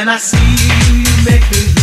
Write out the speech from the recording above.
When I see you, you make me